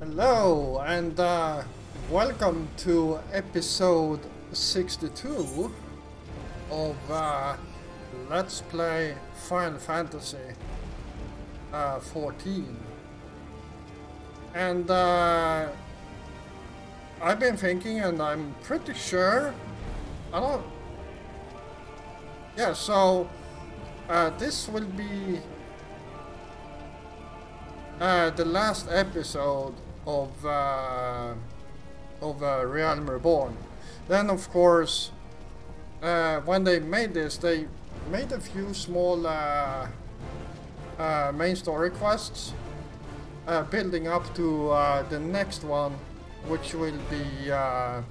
Hello and uh, welcome to episode 62 of uh, Let's Play Final Fantasy uh, 14. And uh, I've been thinking and I'm pretty sure, I don't, yeah, so uh, this will be uh, the last episode of uh, of uh, Realm Reborn. Then, of course, uh, when they made this, they made a few small uh, uh, main story quests, uh, building up to uh, the next one, which will be uh,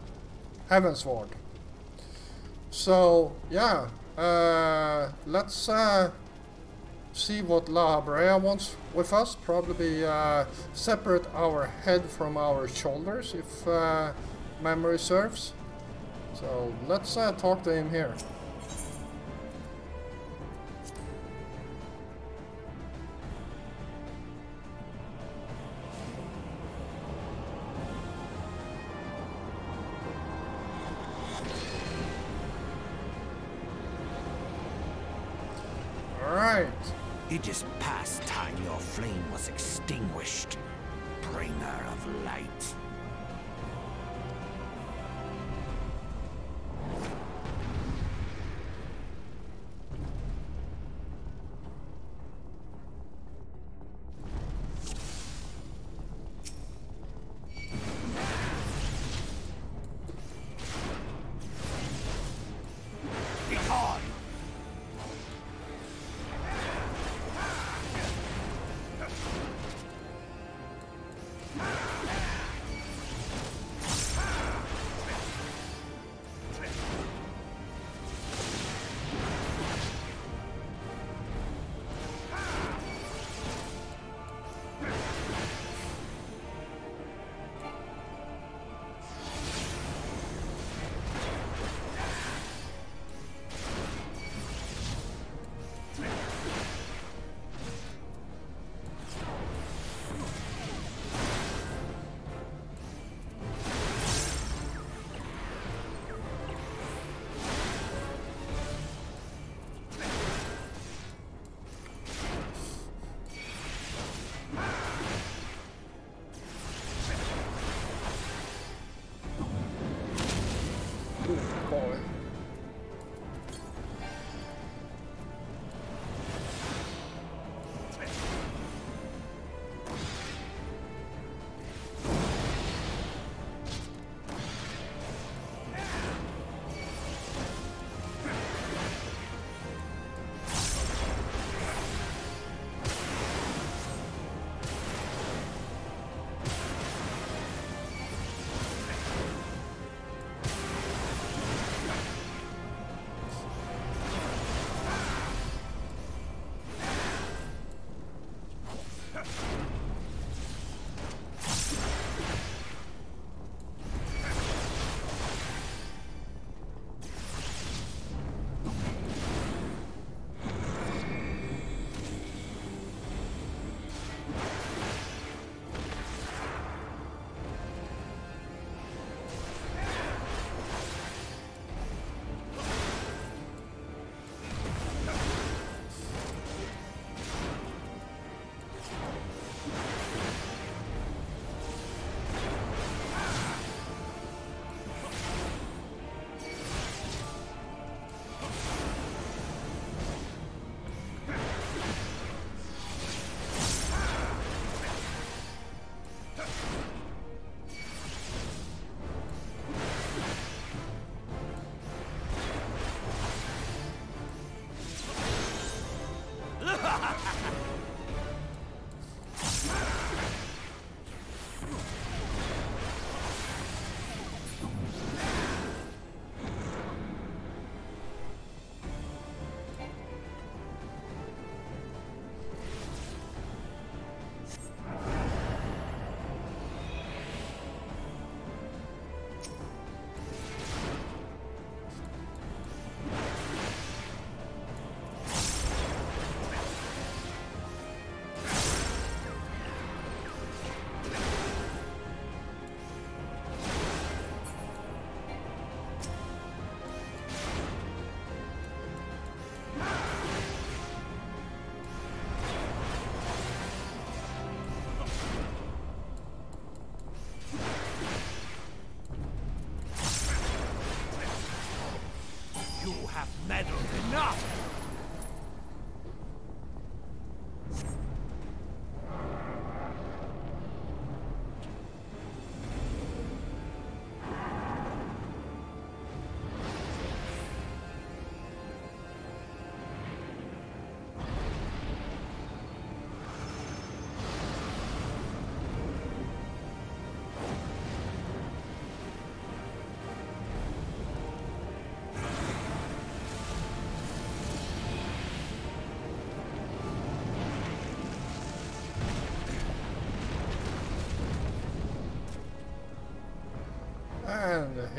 Heavensward. So, yeah, let's see what Lahabrea wants with us. Probably uh, separate our head from our shoulders, if uh, memory serves. So let's uh, talk to him here. It is past time your flame was extinguished, bringer of light.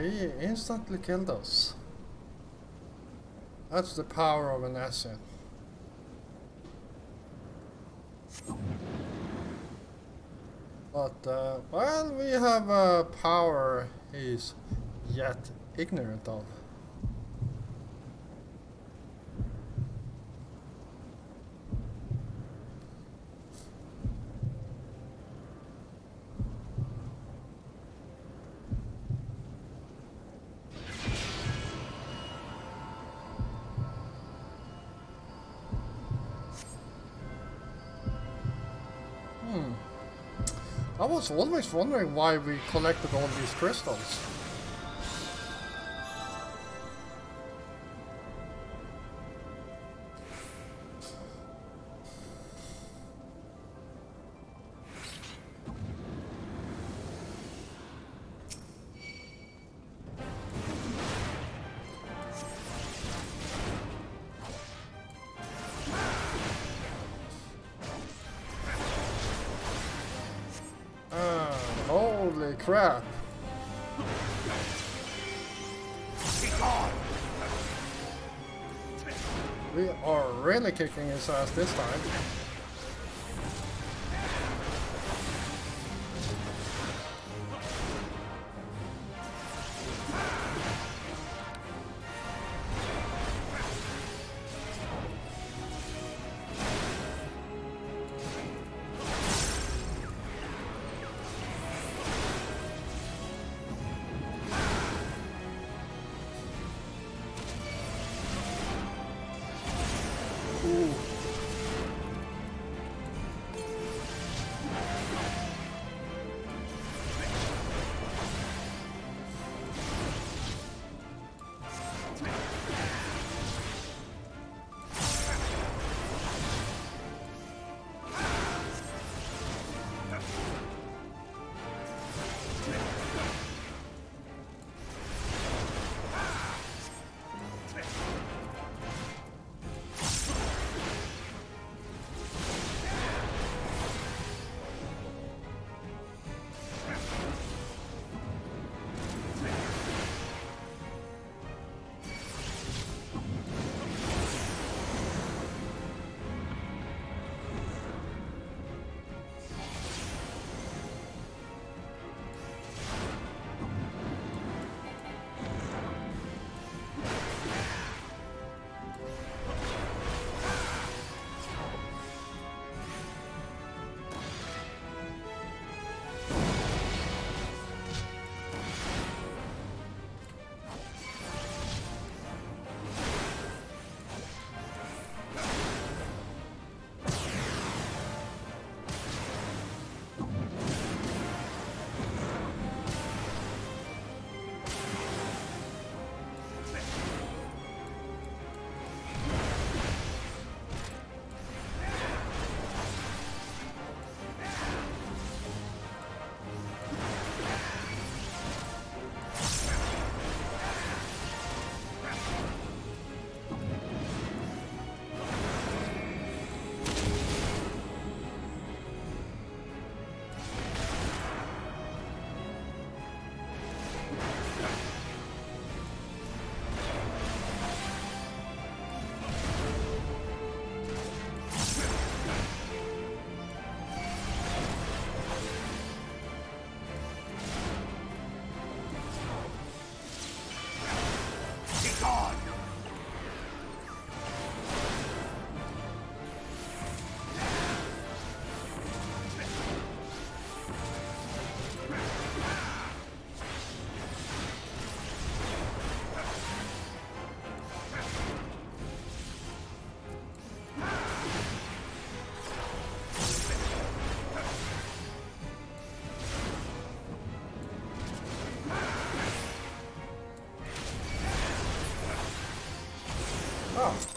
He instantly killed us. That's the power of an Ascian. But, uh, well, we have a power he's yet ignorant of. Always wondering why we collected all these crystals. Ass this time.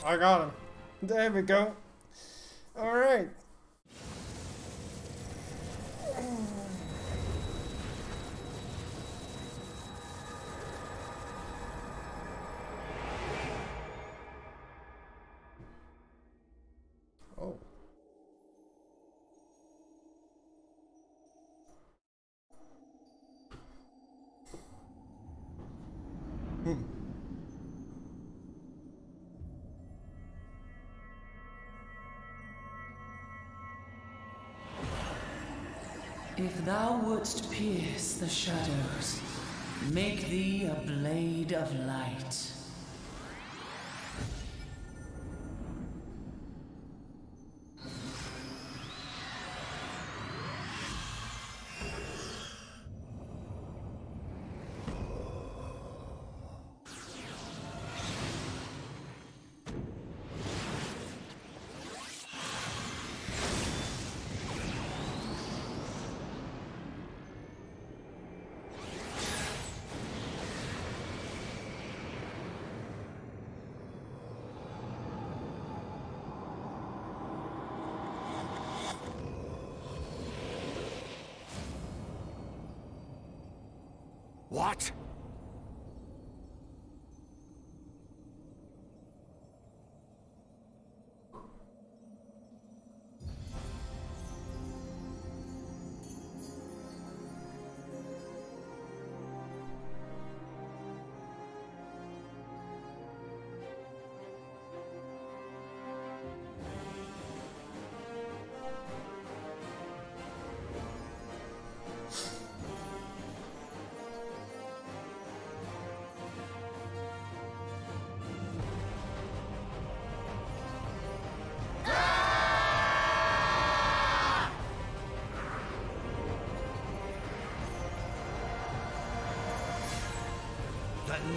I got him. There we go. Alright. Thou wouldst pierce the shadows, make thee a blade of light.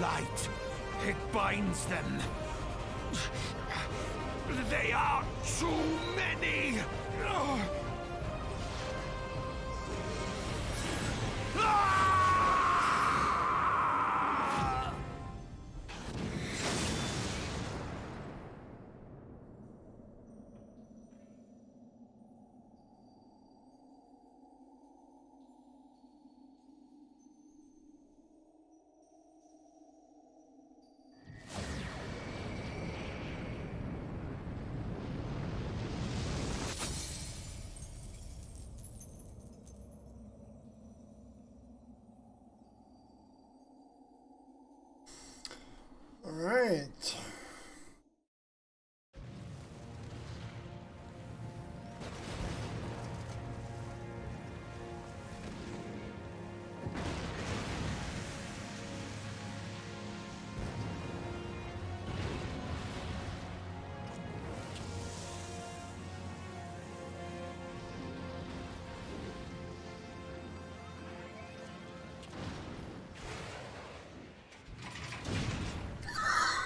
Light. It binds them. They are too many. Alright.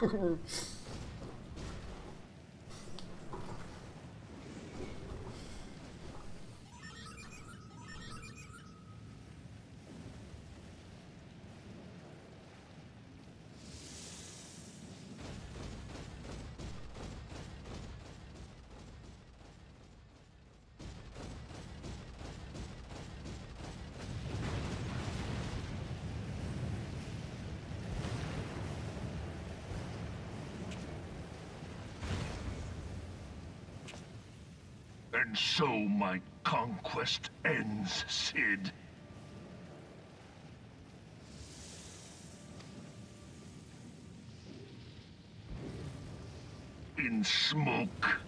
And my conquest ends, Sid. In smoke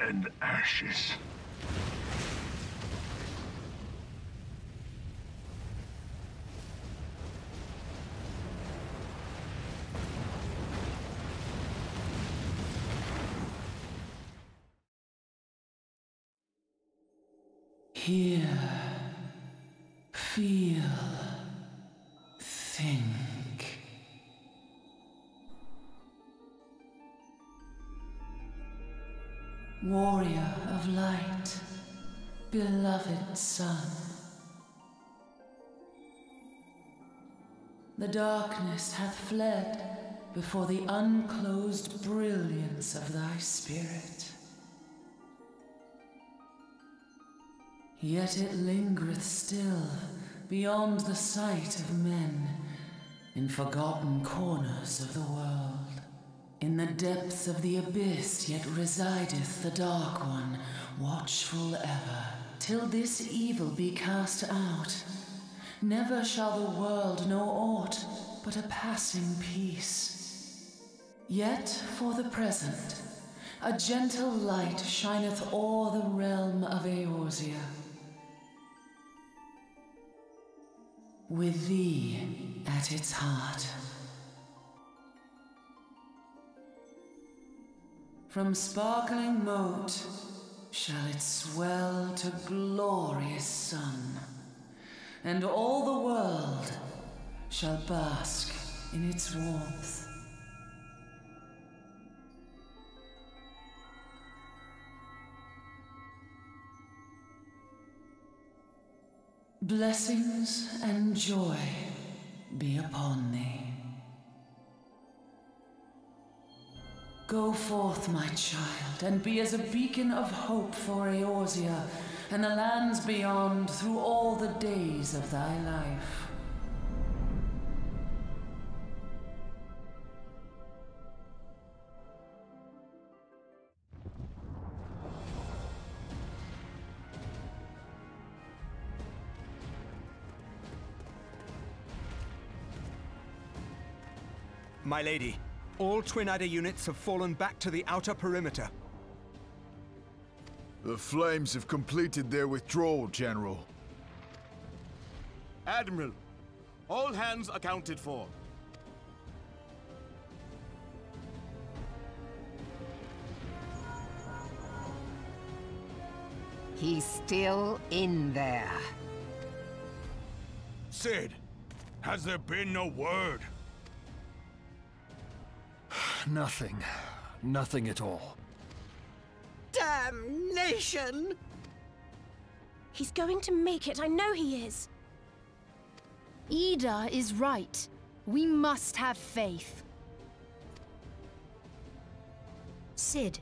and ashes. Warrior of light, beloved son. The darkness hath fled before the unclosed brilliance of thy spirit. Yet it lingereth still beyond the sight of men, in forgotten corners of the world. In the depths of the abyss yet resideth the Dark One, watchful ever, till this evil be cast out. Never shall the world know aught but a passing peace. Yet for the present, a gentle light shineth o'er the realm of Eorzea. With thee at its heart. From sparkling mote shall it swell to glorious sun, and all the world shall bask in its warmth. Blessings and joy be upon thee. Go forth, my child, and be as a beacon of hope for Eorzea and the lands beyond through all the days of thy life. My lady, all Twin Adder units have fallen back to the outer perimeter. The Flames have completed their withdrawal, General. Admiral, all hands accounted for. He's still in there. Sid, has there been no word? Nothing. Nothing at all. Damnation! He's going to make it, I know he is. Yda is right. We must have faith. Sid,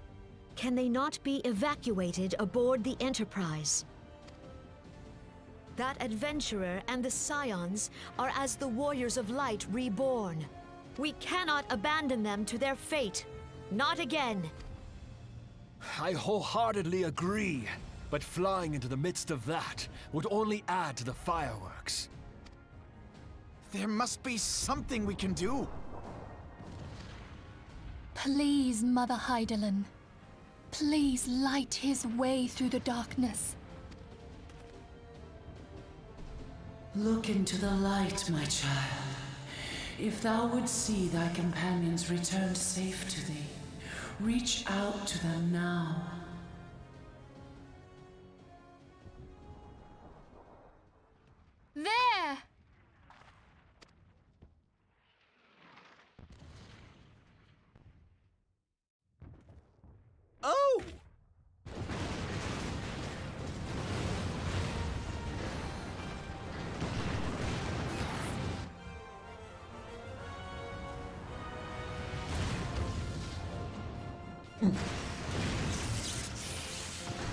can they not be evacuated aboard the Enterprise? That adventurer and the Scions are as the Warriors of Light reborn. We cannot abandon them to their fate. Not again. I wholeheartedly agree, but flying into the midst of that would only add to the fireworks. There must be something we can do. Please, Mother Hydaelyn. Please light his way through the darkness. Look into the light, my child. If thou would see thy companions returned safe to thee, reach out to them now. There! Oh!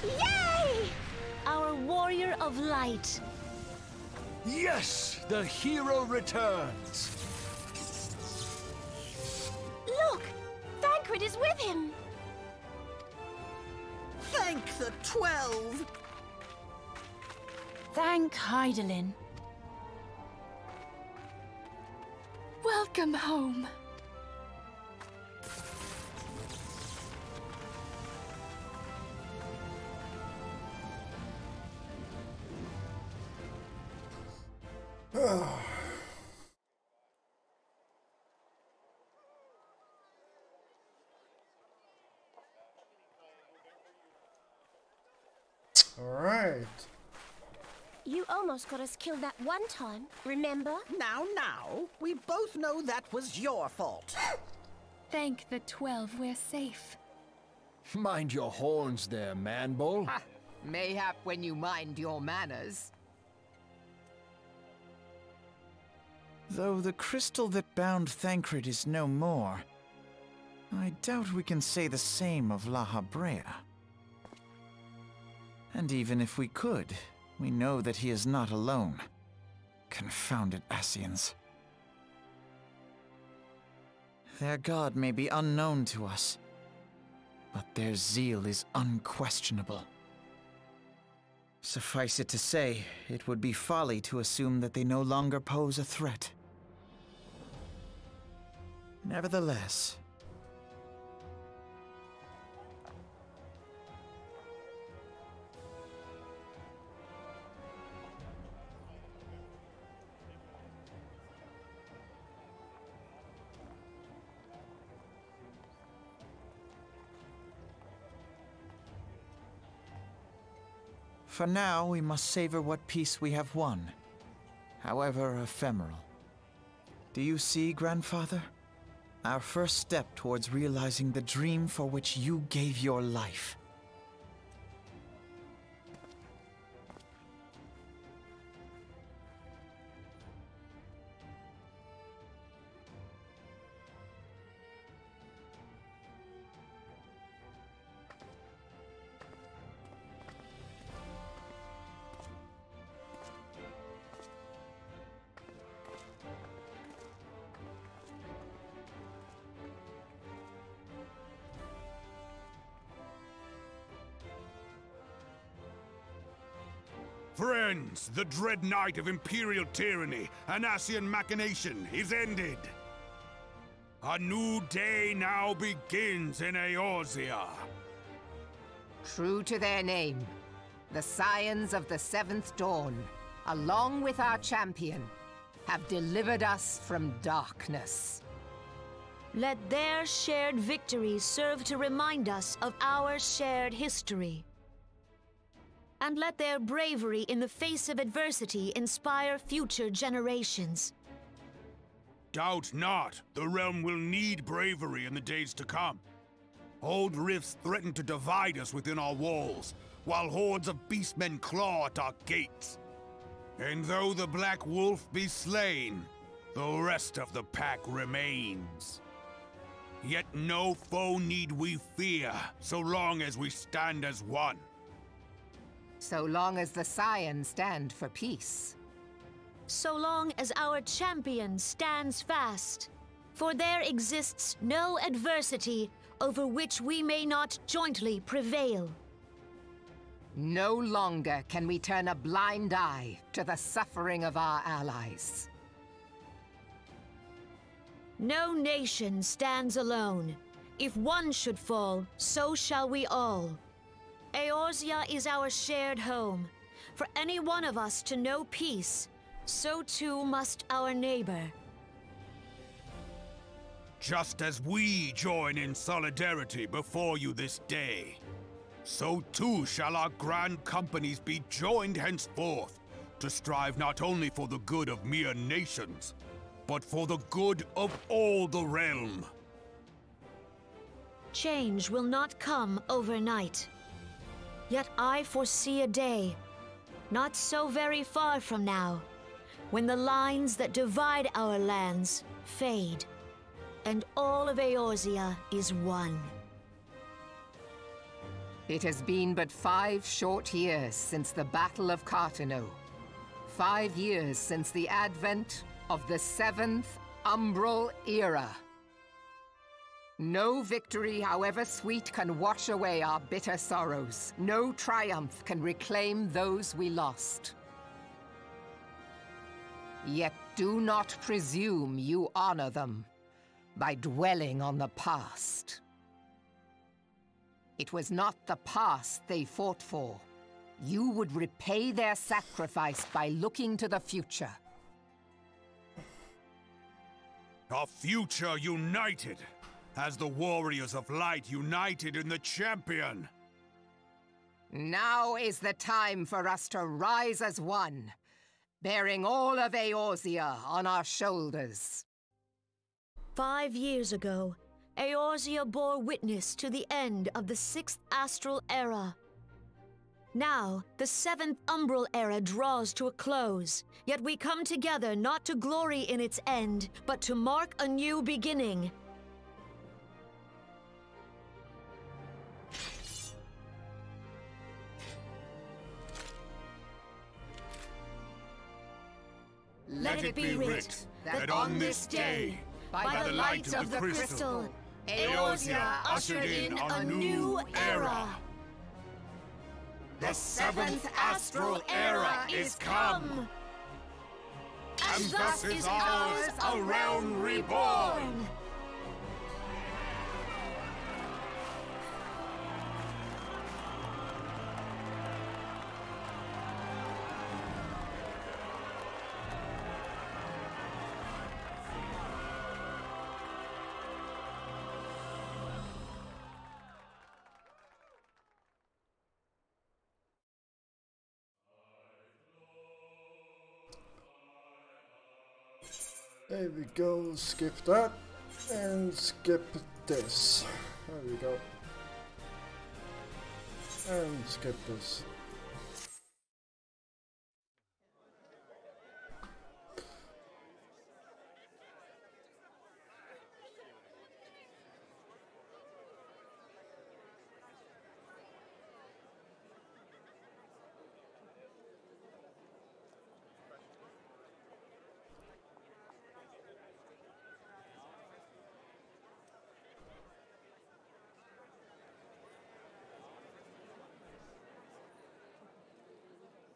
Yay! Our Warrior of Light. Yes! The hero returns! Look! Thancred is with him! Thank the Twelve! Thank Hydaelyn. Welcome home. You got us killed that one time, remember? Now, now, we both know that was your fault. Thank the Twelve we're safe. Mind your horns there, Manbull. Ha! Mayhap when you mind your manners. Though the crystal that bound Thancred is no more, I doubt we can say the same of Lahabrea. And even if we could, we know that he is not alone. Confounded Ascians. Their god may be unknown to us, but their zeal is unquestionable. Suffice it to say, it would be folly to assume that they no longer pose a threat. Nevertheless, For now, we must savor what peace we have won, however ephemeral. Do you see, Grandfather? Our first step towards realizing the dream for which you gave your life. The dread night of Imperial tyranny and Ascian machination is ended. A new day now begins in Eorzea. True to their name, the Scions of the Seventh Dawn, along with our champion, have delivered us from darkness. Let their shared victory serve to remind us of our shared history. And let their bravery in the face of adversity inspire future generations. Doubt not, the realm will need bravery in the days to come. Old rifts threaten to divide us within our walls, while hordes of beastmen claw at our gates. And though the Black Wolf be slain, the rest of the pack remains. Yet no foe need we fear, so long as we stand as one. So long as the Scions stand for peace. So long as our champion stands fast. For there exists no adversity over which we may not jointly prevail. No longer can we turn a blind eye to the suffering of our allies. No nation stands alone. If one should fall, so shall we all. Eorzea is our shared home. For any one of us to know peace, so too must our neighbor. Just as we join in solidarity before you this day, so too shall our grand companies be joined henceforth to strive not only for the good of mere nations, but for the good of all the realm. Change will not come overnight. Yet I foresee a day, not so very far from now, when the lines that divide our lands fade, and all of Eorzea is one. It has been but five short years since the Battle of Carteneau. Five years since the advent of the Seventh Umbral Era. No victory, however sweet, can wash away our bitter sorrows. No triumph can reclaim those we lost. Yet do not presume you honor them by dwelling on the past. It was not the past they fought for. You would repay their sacrifice by looking to the future. A future united, as the warriors of light united in the champion. Now is the time for us to rise as one, bearing all of Eorzea on our shoulders. Five years ago, Eorzea bore witness to the end of the Sixth Astral Era. Now, the Seventh Umbral Era draws to a close, yet we come together not to glory in its end, but to mark a new beginning. Let it be writ that on this day, by the light of the crystal, Eorzea ushered in a new era. The seventh astral era is come! And thus is ours a realm reborn! There we go, skip that, and skip this. There we go. And skip this.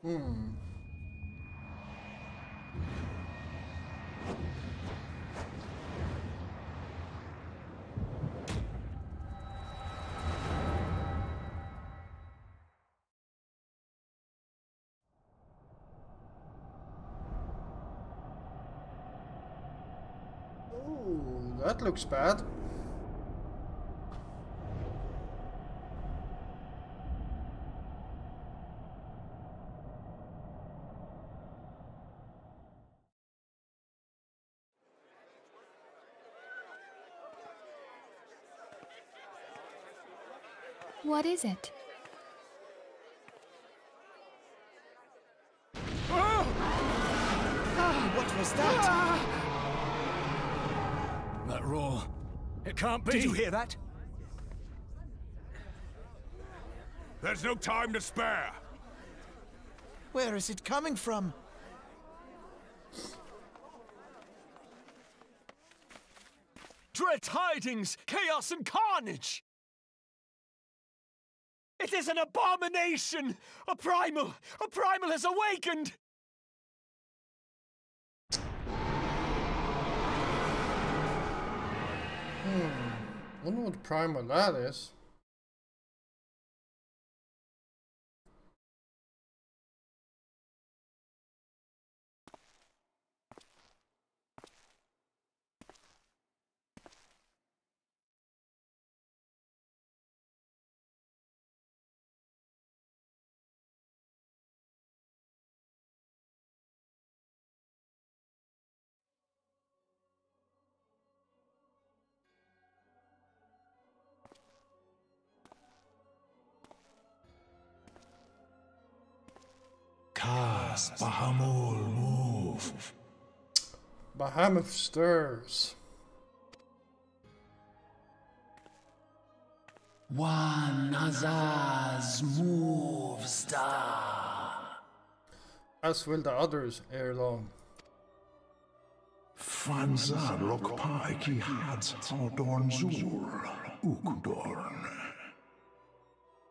Hmm. Ooh, that looks bad. What is it? Ah, what was that? That roar. It can't be. Did you hear that? There's no time to spare. Where is it coming from? Dread tidings! Chaos and carnage! It is an abomination! A primal! A primal has awakened! Hmm. Wonder what primal that is. Cast Bahamul move. Bahamut stirs. One Azaz move star. As will the others ere long. Franza Lokpa Iki Hads Haldorn Zur Ukdorn.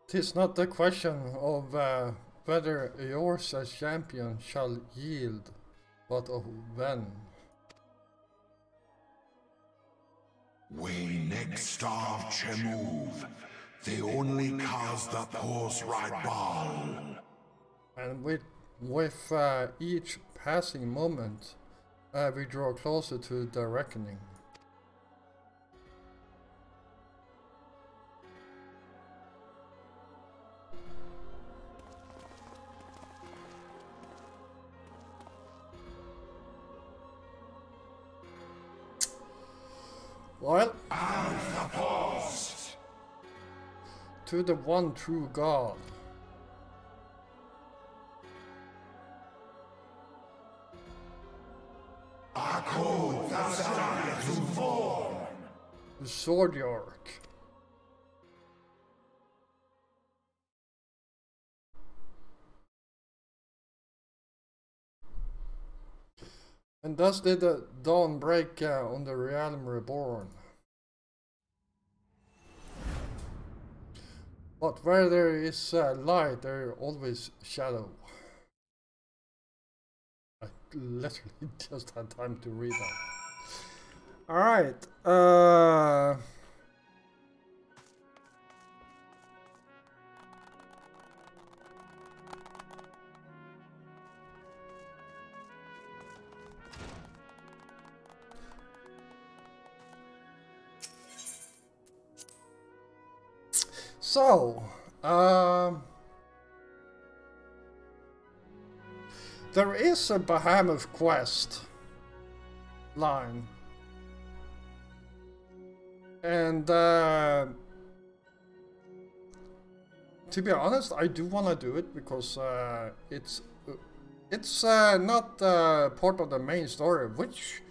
Tis not the question of uh, whether yours as champion shall yield, but of when. We next starve Chemuv. They only cause the pulse right ball. And with, with uh, each passing moment, uh, we draw closer to the reckoning. Well, the post to the one true God. The Sword York. And thus did the dawn break uh, on the realm reborn. But where there is uh, light, there is always shadow. I literally just had time to read that. Alright, uh... So, um, there is a Bahamut quest line. And uh, to be honest, I do want to do it because uh, it's it's uh, not part of the main story, which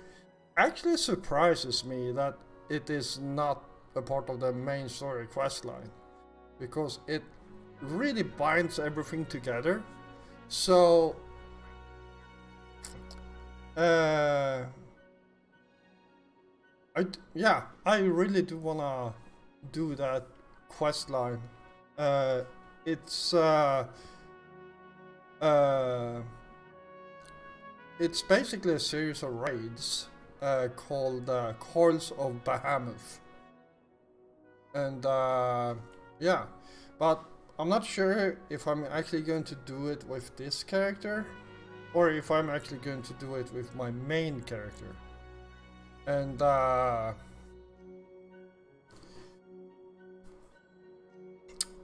actually surprises me that it is not a part of the main story quest line because it really binds everything together. So, uh, I yeah, I really do wanna do that quest line. Uh, it's uh, uh, it's basically a series of raids uh, called uh, Coils of Bahamut. And uh, yeah, but I'm not sure if I'm actually going to do it with this character or if I'm actually going to do it with my main character. And uh,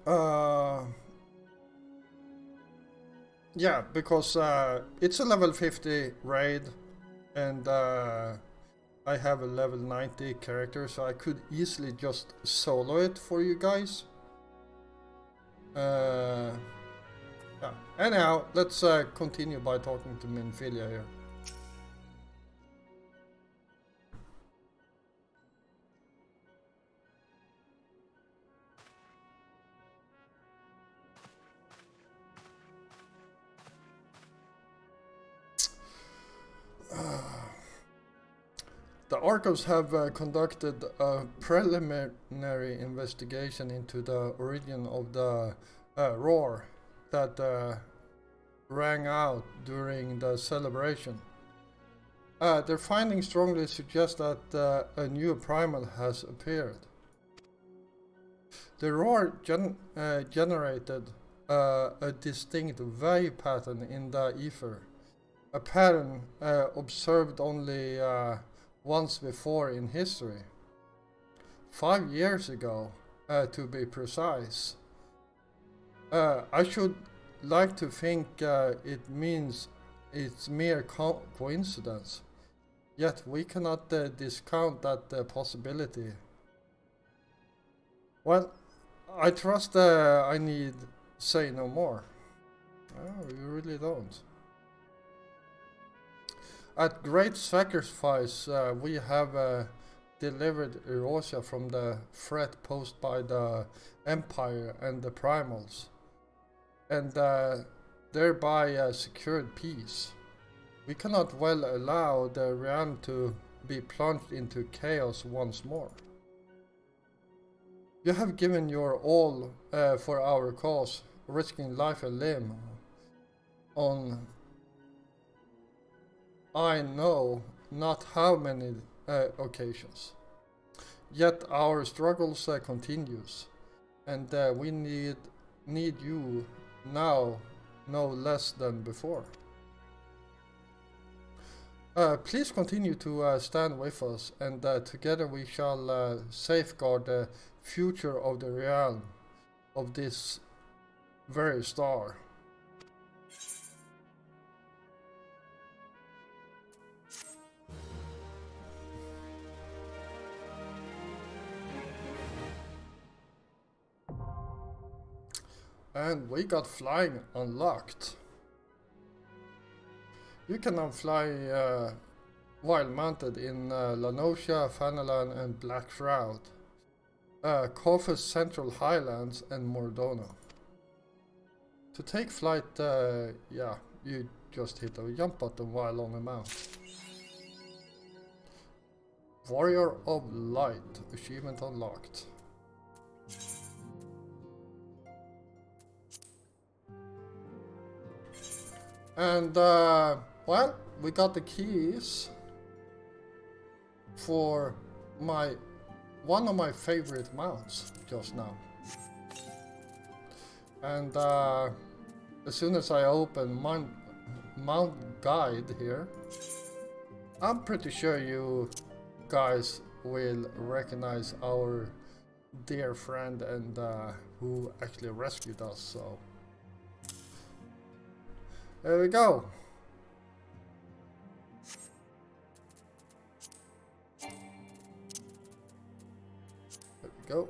uh, yeah, because uh, it's a level 50 raid and uh, I have a level 90 character so I could easily just solo it for you guys. Uh, yeah. Anyhow, let's uh, continue by talking to Minfilia here. The Archons have uh, conducted a preliminary investigation into the origin of the uh, roar that uh, rang out during the celebration. Uh, their findings strongly suggest that uh, a new primal has appeared. The roar gen uh, generated a distinct wave pattern in the ether, a pattern observed only once before in history. Five years ago, uh, to be precise. Uh, I should like to think uh, it means it's mere co coincidence. Yet we cannot uh, discount that uh, possibility. Well, I trust uh, I need say no more. Oh, you really don't. At great sacrifice, uh, we have uh, delivered Eorzea from the threat posed by the Empire and the Primals, and uh, thereby uh, secured peace. We cannot well allow the realm to be plunged into chaos once more. You have given your all uh, for our cause, risking life and limb on I know not how many uh, occasions. Yet our struggles uh, continues, and uh, we need need you now no less than before. Uh, please continue to uh, stand with us, and uh, together we shall uh, safeguard the future of the realm of this very star. And we got flying unlocked. You can now fly uh, while mounted in uh, La Thanalan and Black Shroud, uh, Coerthas Central Highlands and Mor-Dhona. To take flight, uh, yeah, you just hit the jump button while on the mount. Warrior of Light, achievement unlocked. And, uh, well, we got the keys for my one of my favorite mounts just now. And uh, as soon as I open my mount guide here, I'm pretty sure you guys will recognize our dear friend and uh, who actually rescued us. So there we go. There we go.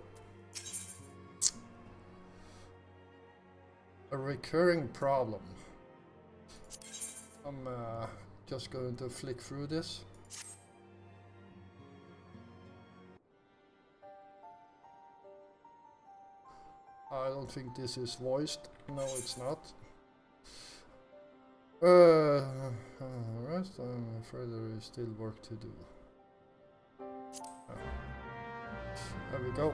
A recurring problem. I'm uh, just going to flick through this. I don't think this is voiced. No, it's not. Uh, rest, I'm afraid there is still work to do. Uh, there we go.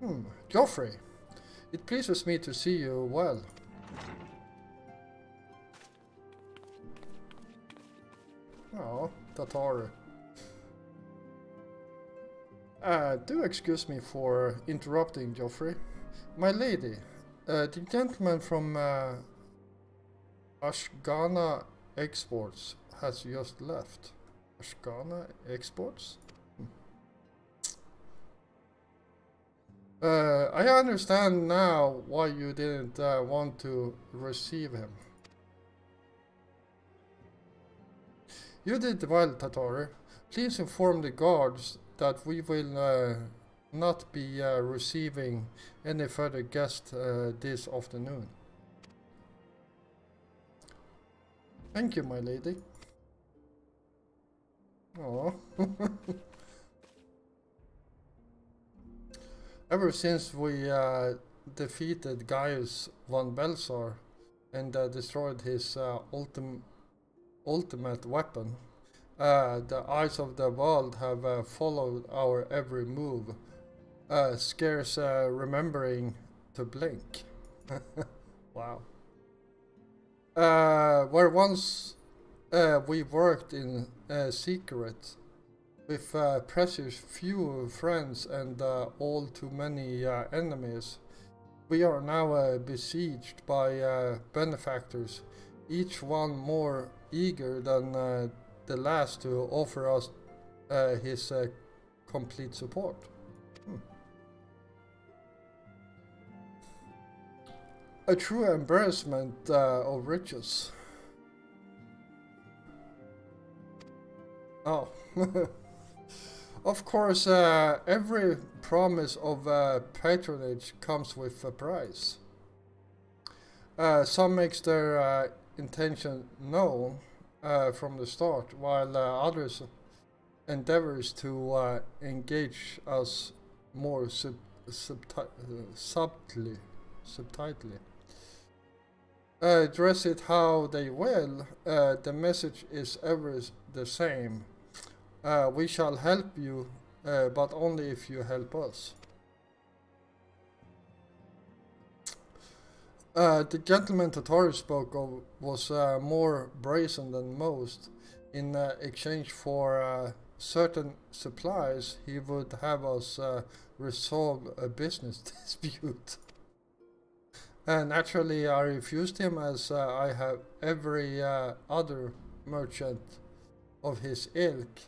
Hmm, it pleases me to see you well. Tataru. Uh, do excuse me for interrupting, Geoffrey. My lady, uh, the gentleman from uh, Ashgana Exports has just left. Ashgana Exports? Hmm. Uh, I understand now why you didn't uh, want to receive him. You did well, Tataru. Please inform the guards that we will uh, not be uh, receiving any further guests uh, this afternoon. Thank you, my lady. Oh. Ever since we uh, defeated Gaius van Baelsar and uh, destroyed his uh, ultim ultimate weapon, uh, the eyes of the world have uh, followed our every move, uh, scarce uh, remembering to blink. wow. Uh, where once uh, we worked in secret, with precious few friends and all too many enemies, we are now besieged by benefactors, each one more eager than uh, the last to offer us uh, his uh, complete support. Hmm. A true embarrassment uh, of riches. Oh. of course, uh, every promise of uh, patronage comes with a price. some makes their intention known uh, from the start, while uh, others endeavors to uh, engage us more sub subti subtly, subtitly. Uh, dress it how they will, uh, the message is ever the same. Uh, we shall help you, but only if you help us. Uh, the gentleman Tataru spoke of was uh, more brazen than most. In uh, exchange for uh, certain supplies, he would have us uh, resolve a business dispute. and naturally, I refused him as I have every other merchant of his ilk.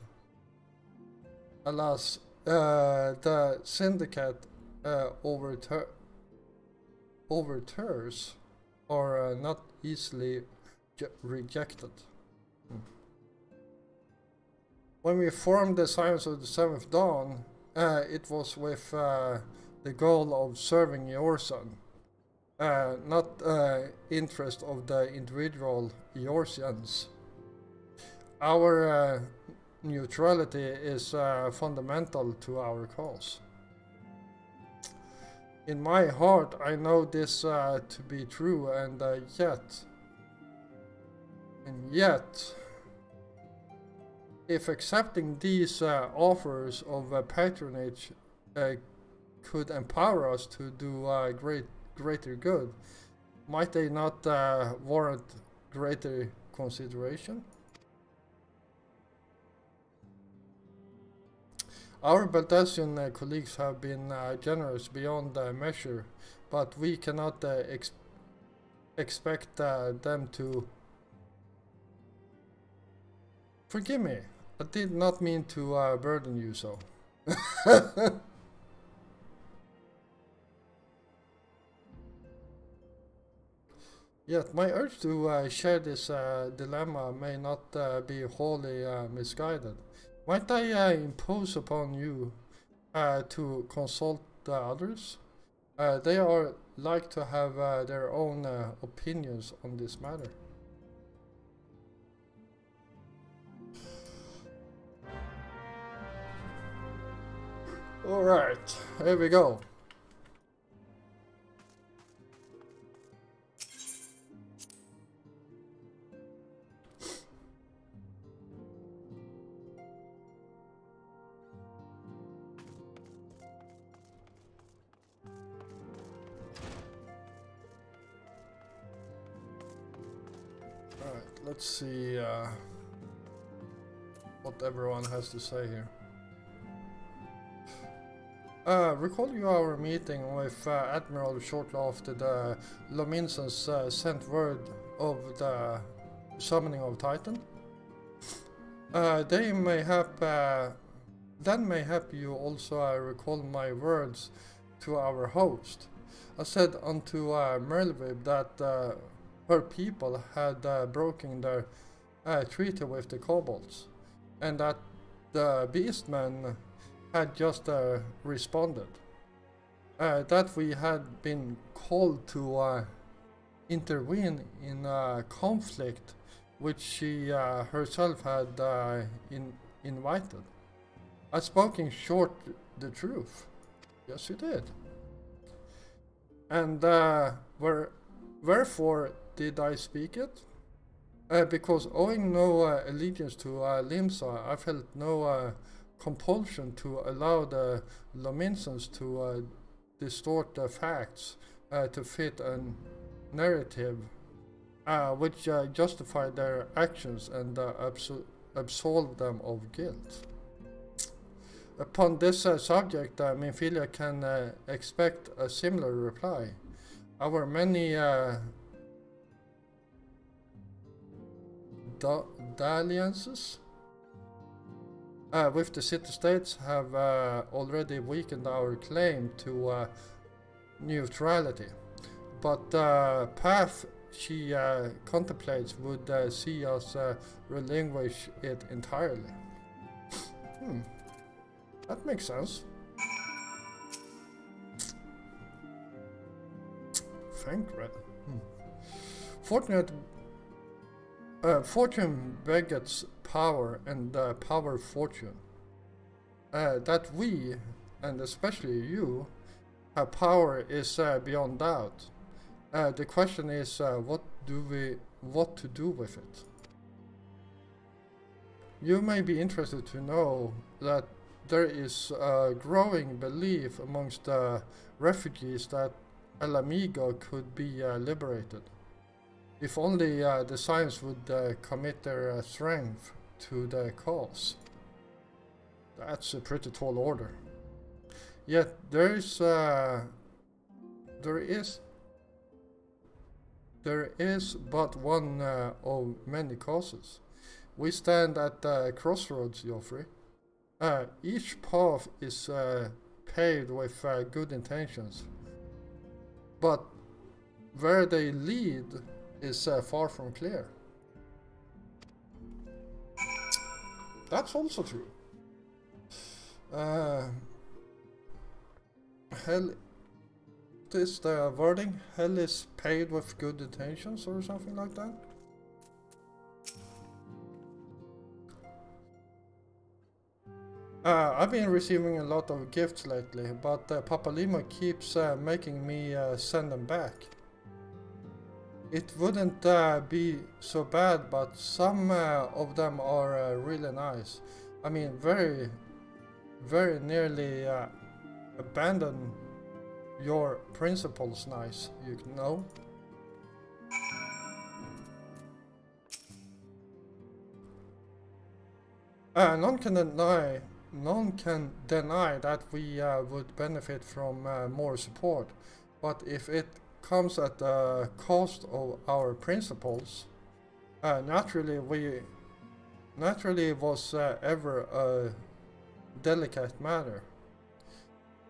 Alas, the syndicate overturned overtures are uh, not easily rejected. Hmm. When we formed the Scions of the Seventh Dawn, uh, it was with uh, the goal of serving Eorzean, uh, not uh, interest of the individual Eorzeans. Our uh, neutrality is fundamental to our cause in my heart, I know this uh, to be true, and uh, yet, and yet, if accepting these uh, offers of uh, patronage uh, could empower us to do uh, great, greater good, might they not warrant greater consideration? Our Baldassian uh, colleagues have been uh, generous beyond measure, but we cannot uh, ex expect uh, them to... Forgive me, I did not mean to uh, burden you so. Yet my urge to uh, share this uh, dilemma may not uh, be wholly misguided. Might I uh, impose upon you uh, to consult the others? they are like to have their own opinions on this matter. Alright, here we go. Let's see uh, what everyone has to say here. Uh, recall you our meeting with uh, Admiral shortly after the Lominsans uh, sent word of the summoning of Titan? Uh, they may have, uh, then mayhap you also uh, recall my words to our host. I said unto uh, that uh, her people had uh, broken their uh, treaty with the kobolds, and that the beastmen had just uh, responded. Uh, that we had been called to uh, intervene in a conflict which she uh, herself had in invited. I spoke in short the truth. Yes, you did. And where, wherefore did I speak it? Uh, because owing no uh, allegiance to uh, Limsa, I felt no uh, compulsion to allow the Lominsans to uh, distort the facts uh, to fit a narrative uh, which justified their actions and absol absolve them of guilt. Upon this subject, uh, Minfilia can expect a similar reply. Our many dalliances uh, with the city-states have uh, already weakened our claim to uh, neutrality. But the uh, path she uh, contemplates would uh, see us relinquish it entirely. hmm. That makes sense. Thancred. Hmm. Uh, fortune begets power and uh, power fortune. Uh, that we, and especially you, have power is uh, beyond doubt. Uh, the question is uh, what do we, what to do with it? You may be interested to know that there is a growing belief amongst the refugees that Ala Mhigo could be liberated. If only uh, the Scions would uh, commit their uh, strength to the cause. That's a pretty tall order. Yet there is, uh, there is, there is but one uh, of many causes. We stand at the crossroads, Joffrey. Uh, each path is paved with good intentions, but where they lead is uh, far from clear. That's also true. Uh, hell is the wording hell is paid with good intentions or something like that? Uh, I've been receiving a lot of gifts lately, but uh, Papalymo keeps uh, making me uh, send them back it wouldn't uh, be so bad, but some uh, of them are uh, really nice. I mean, very, very nearly uh, abandon your principles nice, you know? Uh, none can deny none can deny that we uh, would benefit from more support, but if it comes at the cost of our principles. Uh, naturally, we naturally was uh, ever a delicate matter.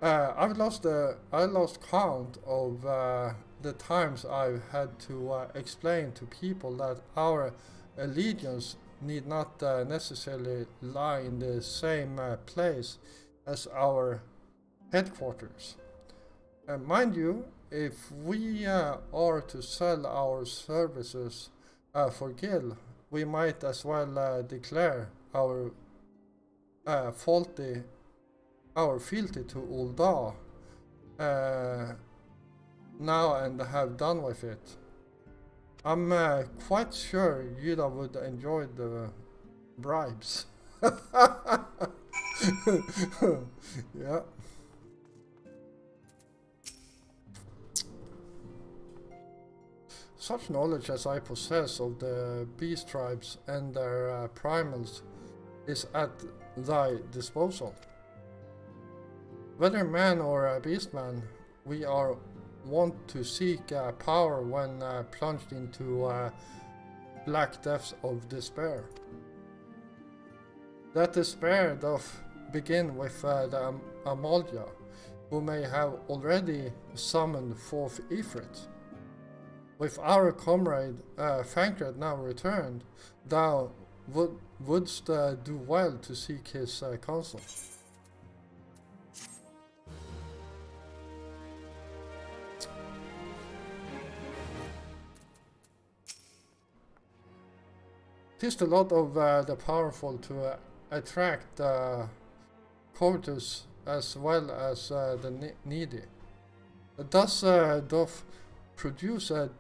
Uh, I've lost uh, I lost count of uh, the times I've had to uh, explain to people that our allegiance need not uh, necessarily lie in the same place as our headquarters. And mind you, if we uh, are to sell our services uh, for Gil, we might as well uh, declare our uh, faulty, our fealty to Ul'dah uh, now and have done with it. I'm uh, quite sure Yuda would enjoy the bribes. yeah. Such knowledge as I possess of the beast tribes and their uh, primals is at thy disposal. Whether man or a beastman, we are wont to seek uh, power when uh, plunged into uh, black depths of despair. That despair doth begin with uh, the Am Amalj'aa, who may have already summoned forth Ifrit. With our comrade uh, Thancred now returned, thou would, wouldst uh, do well to seek his uh, counsel. Tis the lot of uh, the powerful to uh, attract uh, covetous as well as uh, the ne needy. Thus doth produce a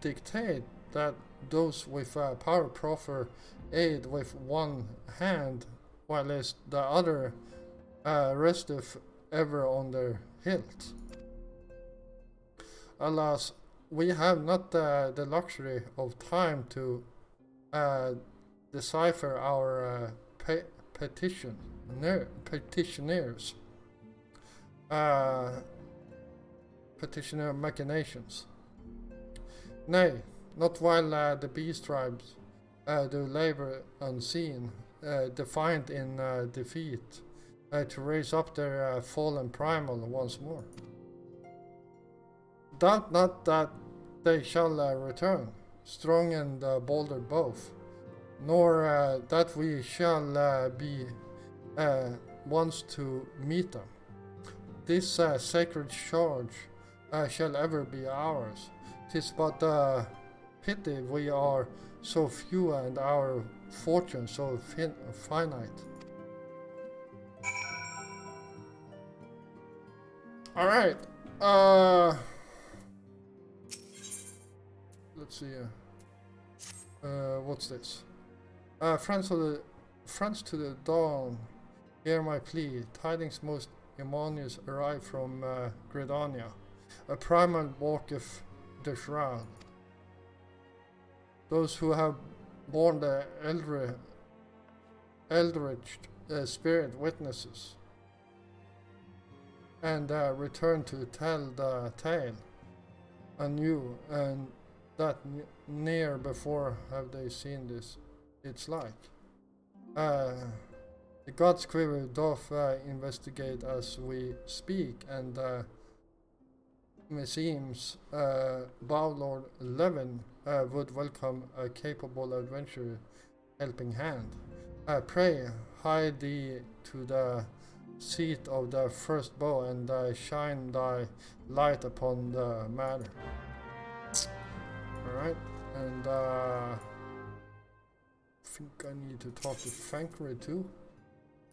dictate that those with uh, power proffer aid with one hand, whilst the other uh, resteth ever on their hilt. Alas, we have not uh, the luxury of time to uh, decipher our uh, pe petition petitioners uh, petitioner machinations. Nay, not while uh, the beast tribes uh, do labor unseen, uh, defiant in uh, defeat, uh, to raise up their uh, fallen primal once more. Doubt not that they shall return, strong and bolder both, nor that we shall be once to meet them. This sacred charge shall ever be ours. Tis but a pity we are so few and our fortune so fin finite. All right. Uh, let's see. Uh, uh, what's this? Uh, friends of the friends to the dawn, hear my plea. Tidings most emonious arrive from uh, Gridania. A primal walketh the shroud. Those who have borne the eldritch uh, spirit witnesses and uh, return to tell the tale anew and that near before have they seen this it's like uh, the Gods' Quiver doth uh, investigate as we speak and meseems uh, Bowlord Lewin uh, would welcome a capable adventurer helping hand. Uh, pray, hide thee to the seat of the first bow and uh, shine thy light upon the matter. Alright, and uh, I think I need to talk to Thancred too.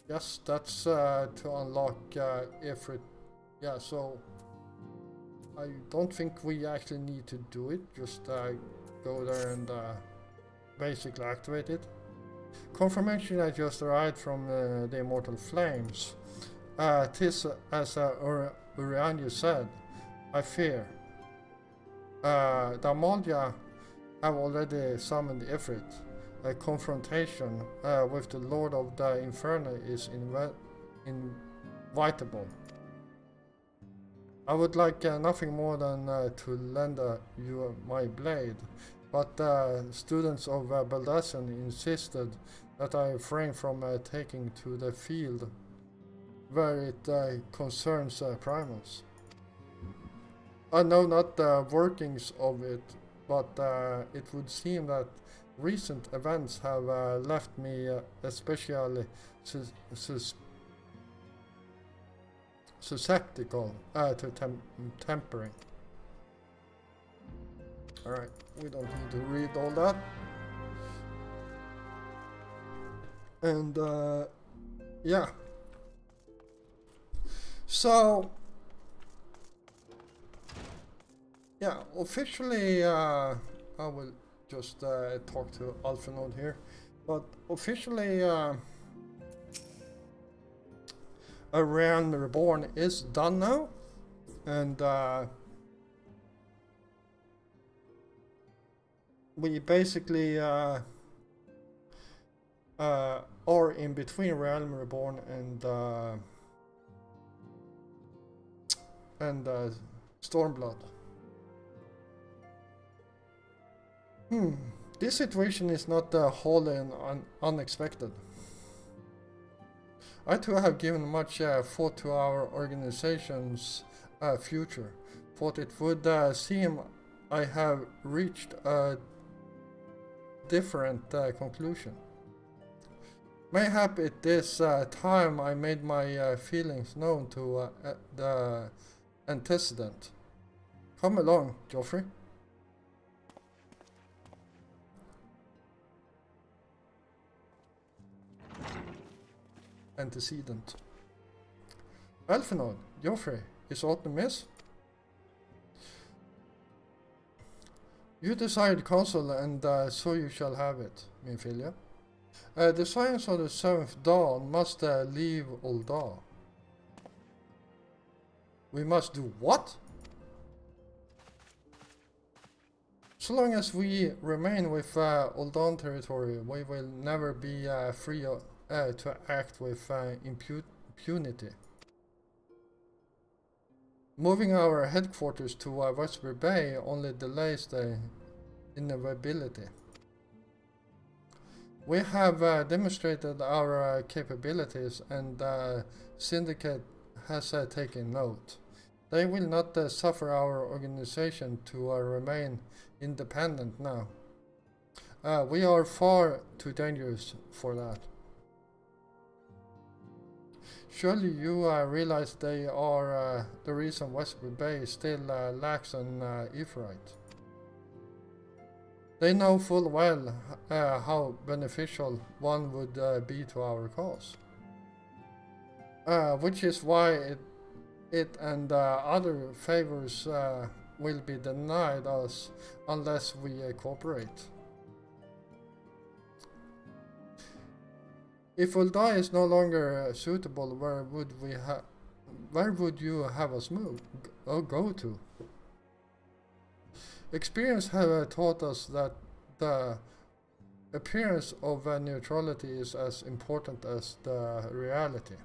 Yes, that's uh, to unlock uh, Ifrit. Yeah, so I don't think we actually need to do it, just uh, go there and uh, basically activate it. Confirmation I just arrived from uh, the Immortal Flames. Uh, tis as uh, said, I fear. Uh, the Amalj'aa have already summoned Ifrit. A confrontation uh, with the Lord of the Inferno is inv inevitable. I would like uh, nothing more than uh, to lend uh, you my blade, but uh, students of uh, insisted that I refrain from uh, taking to the field where it uh, concerns primals. I know not the workings of it, but it would seem that recent events have left me especially sus susceptible uh, to tem tempering. Alright, we don't need to read all that. And uh, yeah. So yeah, officially uh, I will just uh, talk to Alphinaud here, but officially uh, A Realm Reborn is done now, and uh, we basically uh, uh, are in between Realm Reborn and uh, and uh, Stormblood. Hmm, this situation is not uh, wholly un unexpected. I too have given much uh, thought to our organization's uh, future. Thought it would uh, seem I have reached a different conclusion. Mayhap at this uh, time I made my uh, feelings known to uh, the antecedent. Come along, Geoffrey. Antecedent. Alphinaud, Geoffrey, is aught amiss? You desired counsel, and uh, so you shall have it, Minfilia. Uh, the Scions of the seventh dawn must uh, leave Ul'dah. We must do what? So long as we remain with uh, Ul'dah territory, we will never be uh, free uh, to act with uh, impunity. Moving our headquarters to uh, Vesper Bay only delays the inevitability. We have uh, demonstrated our uh, capabilities and uh, Syndicate has uh, taken note. They will not uh, suffer our organization to uh, remain independent now. we are far too dangerous for that. Surely you uh, realize they are uh, the reason Vesper Bay still uh, lacks an uh, Aetheryte. They know full well uh, how beneficial one would uh, be to our cause. which is why it, it and other favors will be denied us unless we cooperate. If Ul'dah is no longer uh, suitable, where would we have? Where would you have us move? Or go to? Experience have uh, taught us that the appearance of uh, neutrality is as important as the reality.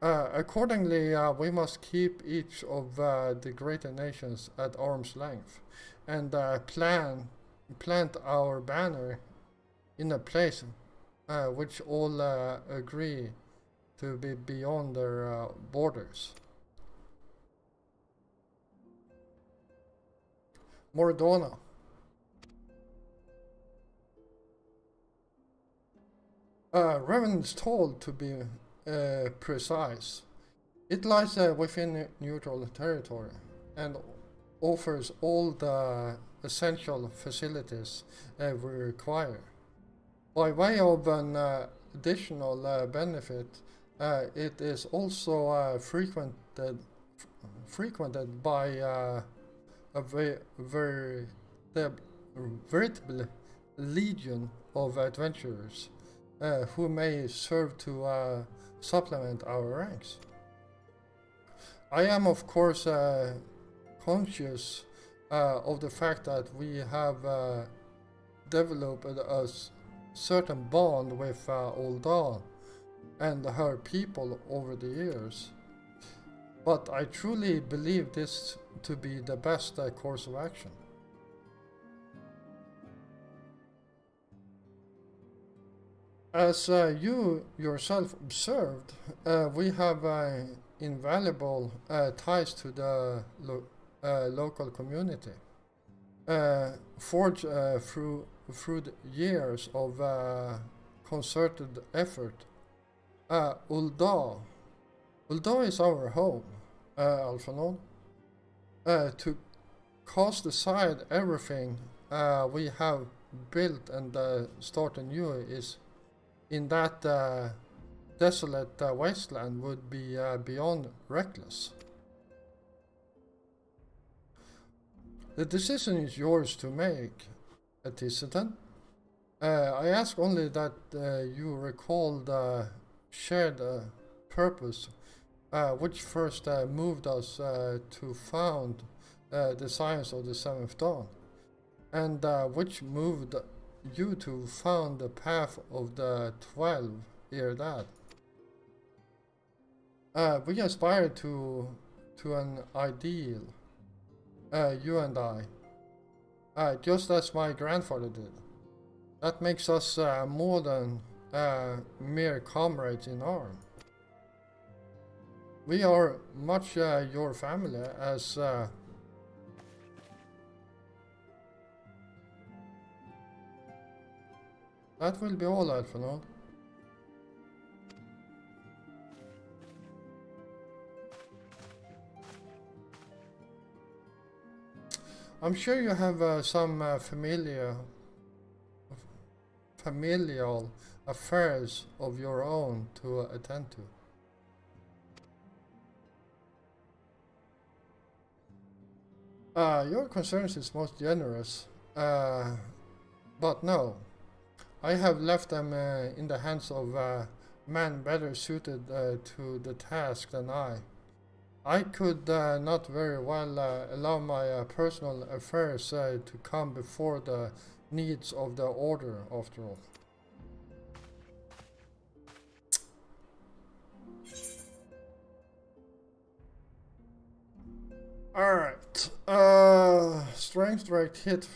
Uh, accordingly, uh, we must keep each of uh, the greater nations at arm's length and plan plant our banner in a place uh, which all uh, agree to be beyond their uh, borders. Mor Dhona. Uh, told to be uh, precise. It lies uh, within neutral territory and offers all the essential facilities uh, we require. By way of an uh, additional uh, benefit, uh, it is also uh, frequented frequented by uh, a very, veritable legion of adventurers uh, who may serve to supplement our ranks. I am of course conscious of the fact that we have developed a certain bond with uh, Ul'dah and her people over the years. But I truly believe this to be the best uh, course of action. As uh, you yourself observed, uh, we have uh, invaluable uh, ties to the lo uh, local community. Forged through, through the years of uh, concerted effort. Uh, Ul'dah. Ul'dah is our home, uh, Alphinaud. Uh, to cast aside everything uh, we have built and uh, start anew is in that uh, desolate uh, wasteland would be uh, beyond reckless. The decision is yours to make, Antecedent. Uh, I ask only that uh, you recall the shared uh, purpose uh, which first uh, moved us uh, to found the Scions of the seventh dawn, and which moved you to found the path of the twelve ere that. We aspire to to an ideal, you and I, uh, just as my grandfather did. That makes us uh, more than uh, mere comrades in arms. We are much uh, your family as uh, That will be all now. I'm sure you have uh, some uh, familiar, familial affairs of your own to uh, attend to. Uh, your concerns is most generous, uh, but no. I have left them uh, in the hands of uh, men better suited uh, to the task than I. I could uh, not very well uh, allow my uh, personal affairs uh, to come before the needs of the order, after all. Alright, uh, strength direct hit.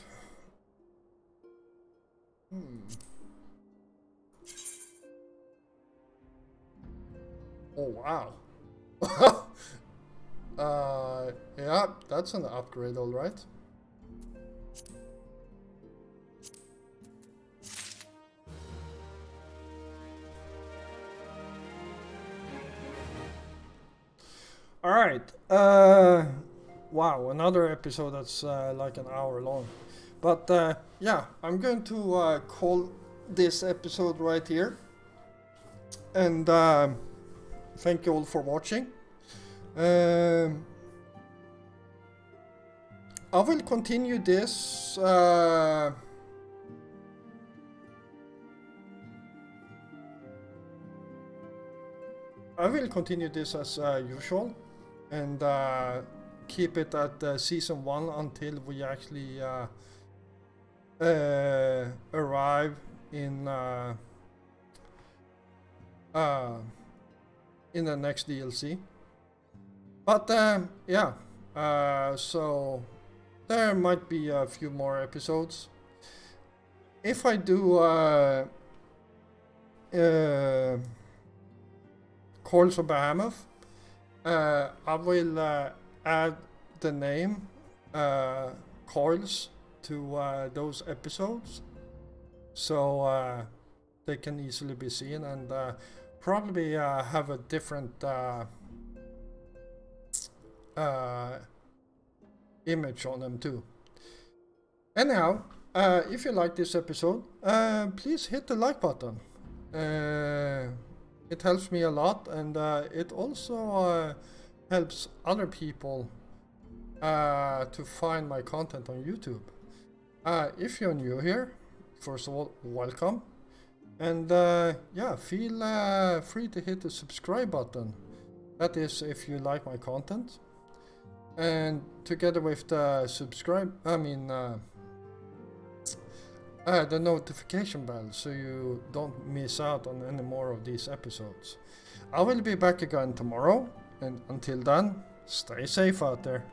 Hmm. Oh wow. uh, yeah, that's an upgrade, all right. All right. Uh, wow, another episode that's uh, like an hour long. But uh, yeah, I'm going to uh, call this episode right here. And um, thank you all for watching. Um, I will continue this. Uh, I will continue this as uh, usual and uh, keep it at uh, season one until we actually uh, uh, arrive in in the next DLC. But um, yeah, uh, so there might be a few more episodes. If I do uh, uh, Coils of Bahamut, uh, I will uh, add the name uh, Coils to uh, those episodes so uh, they can easily be seen and uh, probably uh, have a different uh, image on them too. Anyhow, uh, if you like this episode, uh, please hit the like button. Uh, it helps me a lot and uh, it also uh, helps other people to find my content on YouTube. If you're new here, first of all, welcome. And yeah, feel free to hit the subscribe button. That is if you like my content. And together with the subscribe, I mean, uh, uh, the notification bell so you don't miss out on any more of these episodes. I will be back again tomorrow, and until then, stay safe out there.